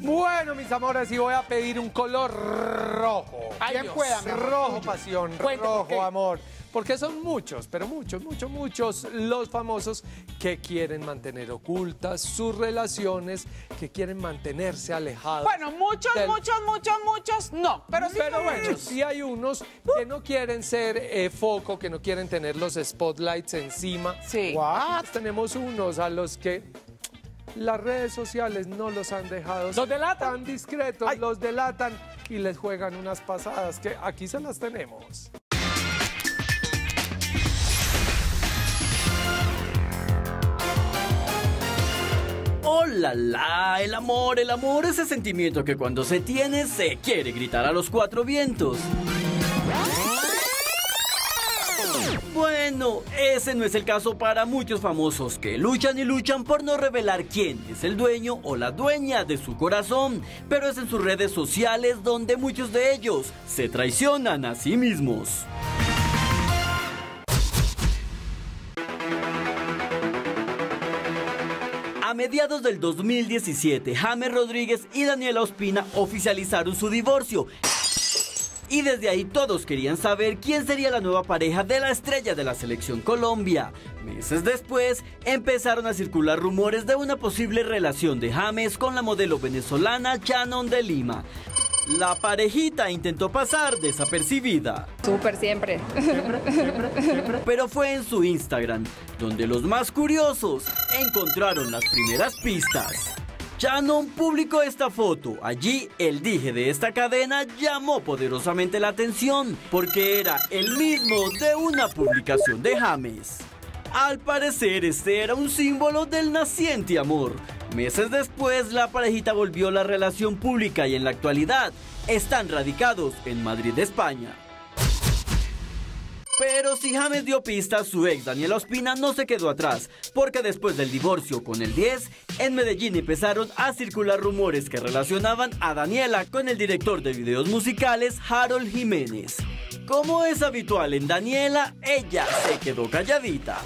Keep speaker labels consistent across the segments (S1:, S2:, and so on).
S1: Bueno, mis amores, y voy a pedir un color rojo.
S2: Ay,
S1: ¿Quién pueda? Rojo, pasión, rojo, amor. Porque son muchos, pero muchos, muchos, muchos los famosos que quieren mantener ocultas sus relaciones, que quieren mantenerse alejados.
S2: Bueno, muchos,
S1: del-
S2: muchos, muchos, muchos, no. Pero sí
S1: Pero bueno,
S2: muchos.
S1: sí hay unos que no quieren ser eh, foco, que no quieren tener los spotlights encima.
S2: Sí.
S1: What? Tenemos unos a los que las redes sociales no los han dejado.
S2: ¿Los delatan?
S1: Tan discretos,
S2: Ay.
S1: los delatan y les juegan unas pasadas que aquí se las tenemos.
S3: ¡Hola, la! El amor, el amor, ese sentimiento que cuando se tiene se quiere gritar a los cuatro vientos. Bueno, ese no es el caso para muchos famosos que luchan y luchan por no revelar quién es el dueño o la dueña de su corazón, pero es en sus redes sociales donde muchos de ellos se traicionan a sí mismos. A mediados del 2017, James Rodríguez y Daniela Ospina oficializaron su divorcio. Y desde ahí todos querían saber quién sería la nueva pareja de la estrella de la selección Colombia. Meses después empezaron a circular rumores de una posible relación de James con la modelo venezolana Shannon de Lima. La parejita intentó pasar desapercibida.
S4: Súper siempre.
S3: Pero fue en su Instagram, donde los más curiosos encontraron las primeras pistas. Shannon publicó esta foto. Allí el dije de esta cadena llamó poderosamente la atención porque era el mismo de una publicación de James. Al parecer este era un símbolo del naciente amor. Meses después la parejita volvió la relación pública y en la actualidad están radicados en Madrid, España. Pero si James dio pistas, su ex Daniela Ospina no se quedó atrás, porque después del divorcio con el 10, en Medellín empezaron a circular rumores que relacionaban a Daniela con el director de videos musicales Harold Jiménez. Como es habitual en Daniela, ella se quedó calladita.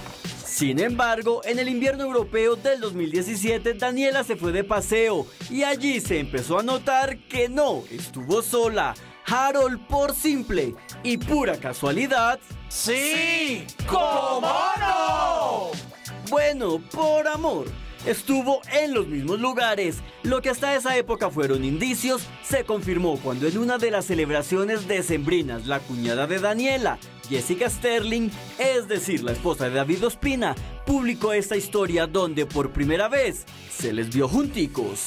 S3: Sin embargo, en el invierno europeo del 2017, Daniela se fue de paseo y allí se empezó a notar que no estuvo sola. Harold, por simple y pura casualidad,
S2: Sí, ¿cómo no?
S3: bueno, por amor, estuvo en los mismos lugares. Lo que hasta esa época fueron indicios se confirmó cuando en una de las celebraciones decembrinas la cuñada de Daniela, Jessica Sterling, es decir, la esposa de David Ospina, publicó esta historia donde por primera vez se les vio junticos.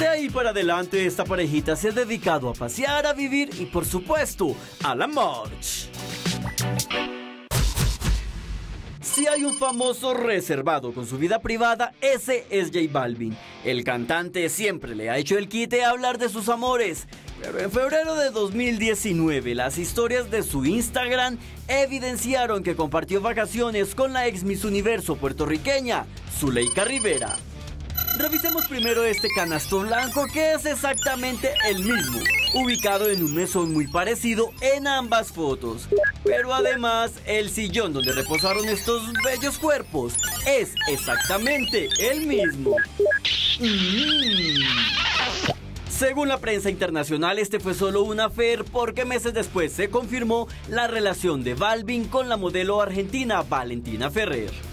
S3: De ahí para adelante esta parejita se ha dedicado a pasear, a vivir y por supuesto a la march. Si hay un famoso reservado con su vida privada, ese es J Balvin. El cantante siempre le ha hecho el quite a hablar de sus amores. Pero en febrero de 2019, las historias de su Instagram evidenciaron que compartió vacaciones con la ex Miss Universo puertorriqueña, Zuleika Rivera. Revisemos primero este canastón blanco que es exactamente el mismo, ubicado en un mesón muy parecido en ambas fotos. Pero además, el sillón donde reposaron estos bellos cuerpos es exactamente el mismo. Mm. Según la prensa internacional, este fue solo una affair porque meses después se confirmó la relación de Balvin con la modelo argentina Valentina Ferrer.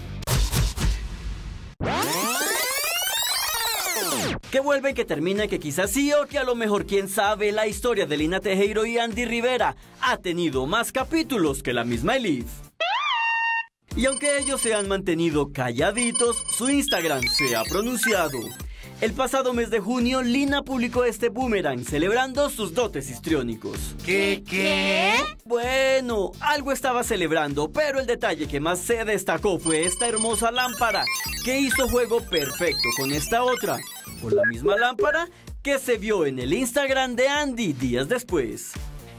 S3: Que vuelven, que termina, que quizás sí o que a lo mejor quién sabe, la historia de Lina Tejero y Andy Rivera ha tenido más capítulos que la misma Elif. Y aunque ellos se han mantenido calladitos, su Instagram se ha pronunciado. El pasado mes de junio, Lina publicó este boomerang celebrando sus dotes histriónicos.
S2: ¿Qué, qué?
S3: Bueno, algo estaba celebrando, pero el detalle que más se destacó fue esta hermosa lámpara, que hizo juego perfecto con esta otra, con la misma lámpara que se vio en el Instagram de Andy días después.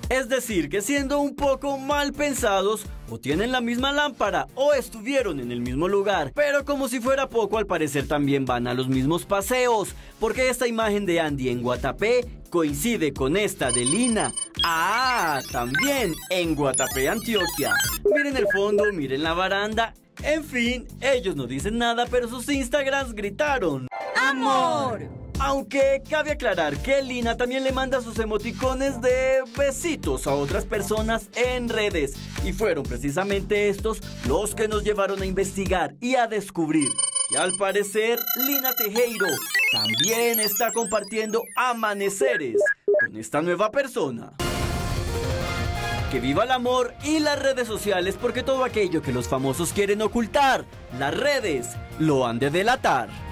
S3: Es decir, que siendo un poco mal pensados, o tienen la misma lámpara o estuvieron en el mismo lugar. Pero como si fuera poco, al parecer también van a los mismos paseos, porque esta imagen de Andy en Guatapé coincide con esta de Lina. Ah, también en Guatapé, Antioquia. Miren el fondo, miren la baranda. En fin, ellos no dicen nada, pero sus Instagrams gritaron.
S2: ¡Amor!
S3: Aunque cabe aclarar que Lina también le manda sus emoticones de besitos a otras personas en redes. Y fueron precisamente estos los que nos llevaron a investigar y a descubrir que al parecer Lina Tejero también está compartiendo amaneceres con esta nueva persona. Que viva el amor y las redes sociales porque todo aquello que los famosos quieren ocultar, las redes lo han de delatar.